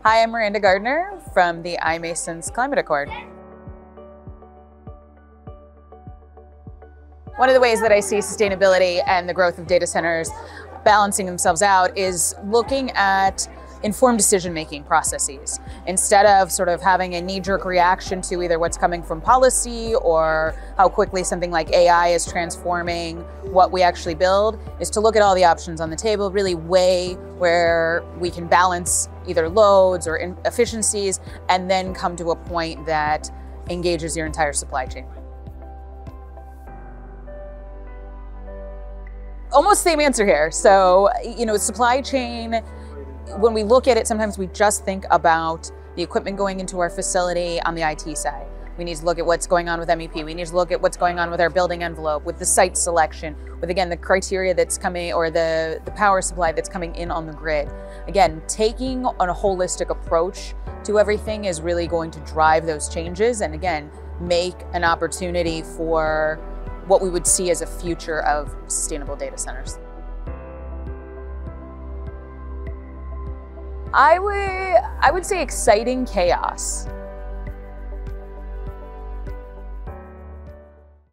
Hi, I'm Miranda Gardiner from the iMasons Climate Accord. One of the ways that I see sustainability and the growth of data centers balancing themselves out is looking at informed decision making processes instead of sort of having a knee jerk reaction to either what's coming from policy or how quickly something like AI is transforming what we actually build, is to look at all the options on the table, really weigh where we can balance either loads or efficiencies, and then come to a point that engages your entire supply chain. almost same answer here. So, you know, supply chain, when we look at it, sometimes we just think about the equipment going into our facility on the IT side. We need to look at what's going on with MEP. We need to look at what's going on with our building envelope, with the site selection, with again the criteria that's coming or the, the power supply that's coming in on the grid. Again, taking on a holistic approach to everything is really going to drive those changes and again, make an opportunity for what we would see as a future of sustainable data centers. I would, I would say exciting chaos.